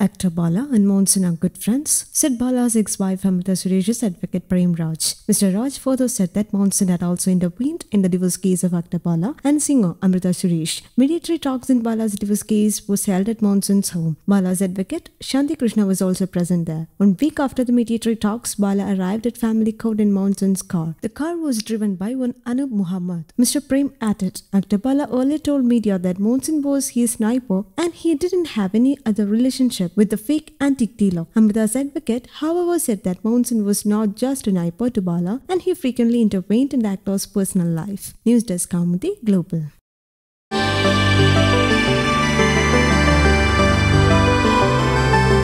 Actor Bala and Monson are good friends, said Bala's ex-wife Amrita Suresh's advocate Prem Raj. Mr. Raj further said that Monson had also intervened in the divorce case of actor Bala and singer Amrita Suresh. Mediatory talks in Bala's divorce case was held at Monson's home. Bala's advocate Shanthi Krishna was also present there. One week after the mediatory talks, Bala arrived at family court in Monson's car. The car was driven by one Anoop Muhammed. Mr. Prem added, actor Bala earlier told media that Monson was his sniper and he didn't have any other relationship with the fake antique dealer. Amrita's advocate, however, said that Monson was not just an neighbor to Bala and he frequently intervened in the actor's personal life. News Desk Kaumudy Global.